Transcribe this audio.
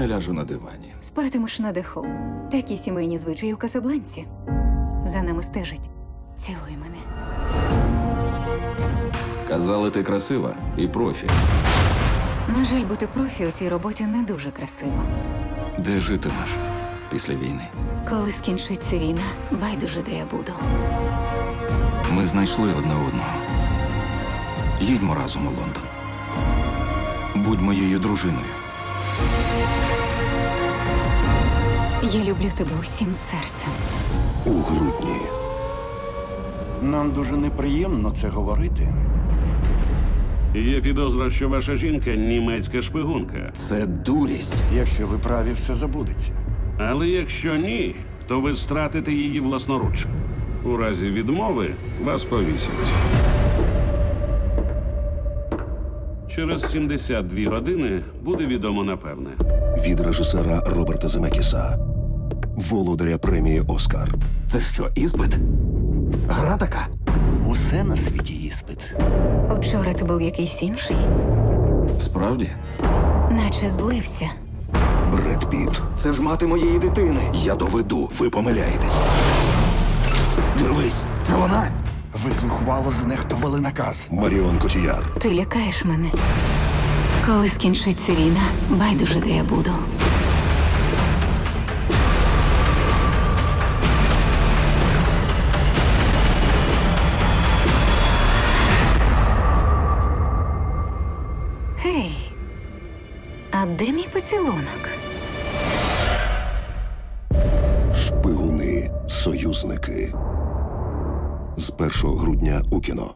ляжу на дивані. Спатимеш на даху. Такі сімейні звичаї у Касабланці. За нами стежить. Цілуй мене. Казали, ти красива і профі. На жаль, бути профі у цій роботі не дуже красиво. Де житимеш після війни? Коли скінчиться війна, байдуже, де я буду. Ми знайшли одне одного. Їдьмо разом у Лондон. Будь моєю дружиною. Я люблю тебе усім серцем. у грудні. Нам дуже неприємно це говорити. Є підозра, що ваша жінка німецька шпигунка. Це дурість. Якщо ви праві, все забудеться. Але якщо ні, то ви стратите її власноруч. У разі відмови вас повісять. Через 72 години буде відомо напевне. Від режисера Роберта Земекіса, володаря премії Оскар. Це що, іспит? Гра така? Усе на світі іспит. Учора ти був якийсь інший, Справді? наче злився. Бред Піт, Це ж мати моєї дитини. Я доведу, ви помиляєтесь. Дивись, це вона. Ви зухвало знехтували наказ. Маріон Котіяр, Ти лякаєш мене. Коли скінчиться війна, байдуже, де я буду. Гей, а де мій поцілунок? Шпигуни, союзники. З 1 грудня у кіно.